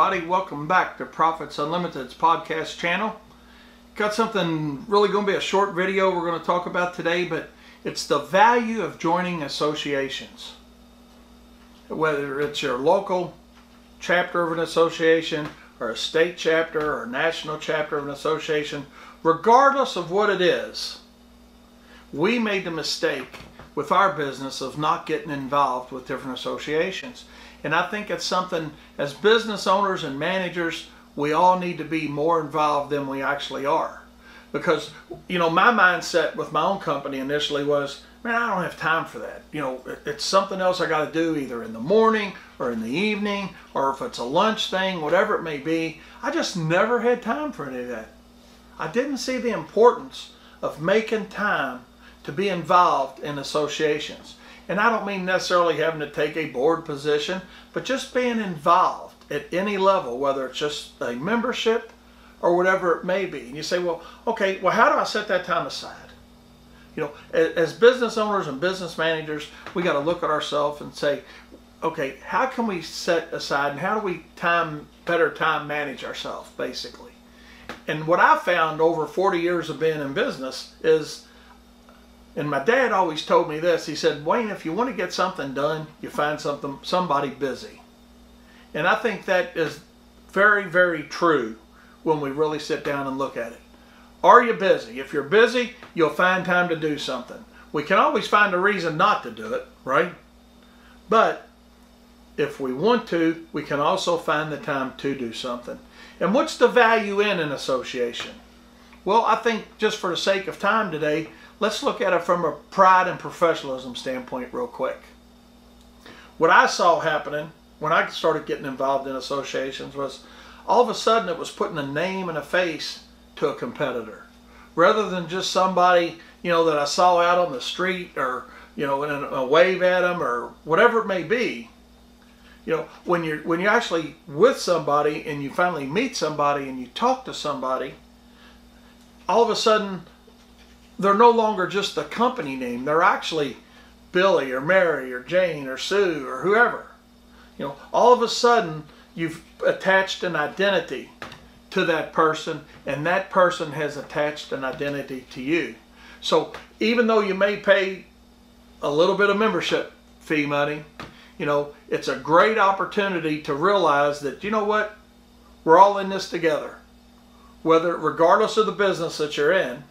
everybody. Welcome back to Profits Unlimited's podcast channel. Got something really going to be a short video we're going to talk about today, but it's the value of joining associations. Whether it's your local chapter of an association or a state chapter or national chapter of an association, regardless of what it is, we made the mistake with our business of not getting involved with different associations. And I think it's something as business owners and managers, we all need to be more involved than we actually are. Because, you know, my mindset with my own company initially was, man, I don't have time for that. You know, it's something else I got to do either in the morning or in the evening or if it's a lunch thing, whatever it may be. I just never had time for any of that. I didn't see the importance of making time to be involved in associations. And I don't mean necessarily having to take a board position, but just being involved at any level, whether it's just a membership or whatever it may be. And you say, well, okay, well, how do I set that time aside? You know, as business owners and business managers, we got to look at ourselves and say, okay, how can we set aside and how do we time better time manage ourselves, basically? And what I found over 40 years of being in business is and my dad always told me this. He said, Wayne, if you want to get something done, you find something somebody busy. And I think that is very, very true when we really sit down and look at it. Are you busy? If you're busy, you'll find time to do something. We can always find a reason not to do it, right? But if we want to, we can also find the time to do something. And what's the value in an association? Well, I think just for the sake of time today, let's look at it from a pride and professionalism standpoint real quick. What I saw happening when I started getting involved in associations was all of a sudden it was putting a name and a face to a competitor rather than just somebody you know that I saw out on the street or you know in a wave at them or whatever it may be you know when you're when you're actually with somebody and you finally meet somebody and you talk to somebody all of a sudden they're no longer just the company name. They're actually Billy or Mary or Jane or Sue or whoever. You know, all of a sudden you've attached an identity to that person and that person has attached an identity to you. So even though you may pay a little bit of membership fee money, you know, it's a great opportunity to realize that, you know what, we're all in this together. Whether, regardless of the business that you're in,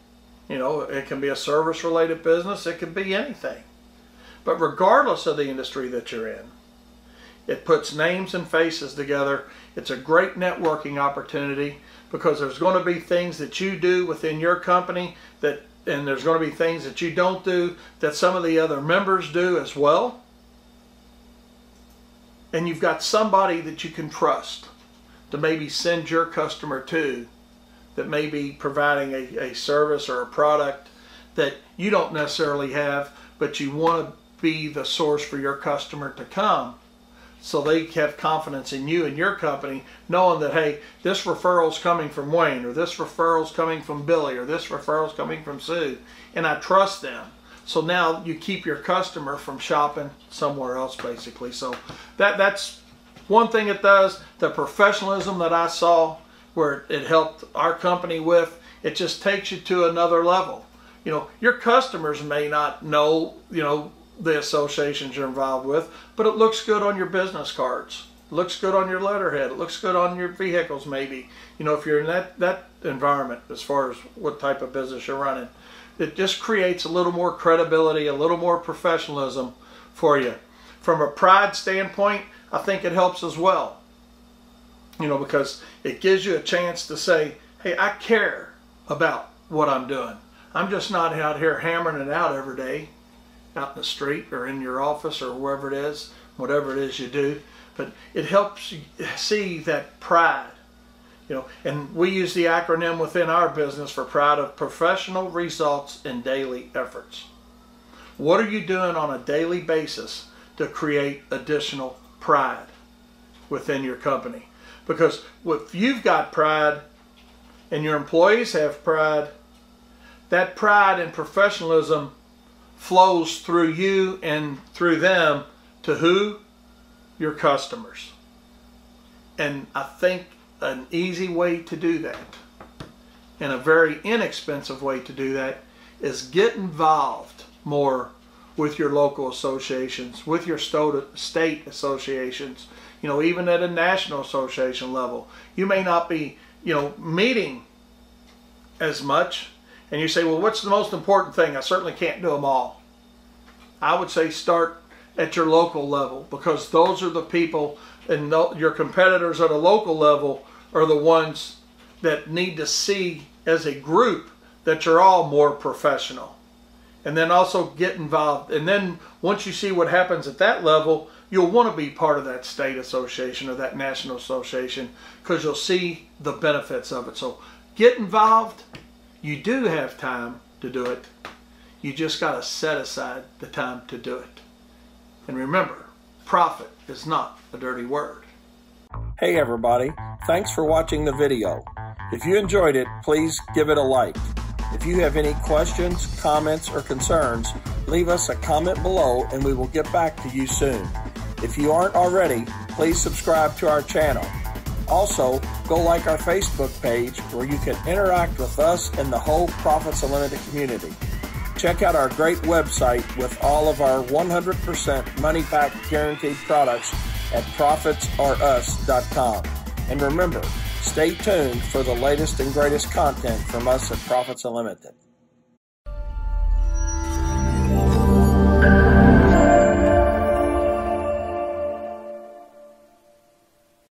you know, it can be a service related business, it can be anything. But regardless of the industry that you're in, it puts names and faces together. It's a great networking opportunity because there's going to be things that you do within your company that and there's going to be things that you don't do that some of the other members do as well. And you've got somebody that you can trust to maybe send your customer to that may be providing a, a service or a product that you don't necessarily have, but you want to be the source for your customer to come. So they have confidence in you and your company knowing that hey this referral is coming from wayne or this referral is coming from billy or this referral is coming from sue and i trust them. So now you keep your customer from shopping somewhere else basically. So that that's one thing it does. The professionalism that i saw where it helped our company with. It just takes you to another level. You know, your customers may not know, you know, the associations you're involved with, but it looks good on your business cards. It looks good on your letterhead. It looks good on your vehicles maybe. You know, if you're in that, that environment as far as what type of business you're running. It just creates a little more credibility, a little more professionalism for you. From a pride standpoint, I think it helps as well you know, because it gives you a chance to say, hey, I care about what I'm doing. I'm just not out here hammering it out every day out in the street or in your office or wherever it is, whatever it is you do. But it helps you see that pride. You know, and we use the acronym within our business for pride of professional results and daily efforts. What are you doing on a daily basis to create additional pride within your company? Because if you've got pride and your employees have pride, that pride and professionalism flows through you and through them to who? Your customers. And I think an easy way to do that, and a very inexpensive way to do that, is get involved more with your local associations, with your state associations, you know, even at a national association level. You may not be, you know, meeting as much. And you say, well, what's the most important thing? I certainly can't do them all. I would say start at your local level because those are the people and your competitors at a local level are the ones that need to see as a group that you're all more professional. And then also get involved. And then once you see what happens at that level, you'll want to be part of that state association or that national association because you'll see the benefits of it. So get involved. You do have time to do it. You just got to set aside the time to do it. And remember, profit is not a dirty word. Hey everybody, thanks for watching the video. If you enjoyed it, please give it a like. If you have any questions, comments, or concerns, leave us a comment below and we will get back to you soon. If you aren't already, please subscribe to our channel. Also, go like our Facebook page where you can interact with us and the whole Profits Unlimited community. Check out our great website with all of our 100% money back guaranteed products at profitsareus.com. And remember, stay tuned for the latest and greatest content from us at Profits Unlimited.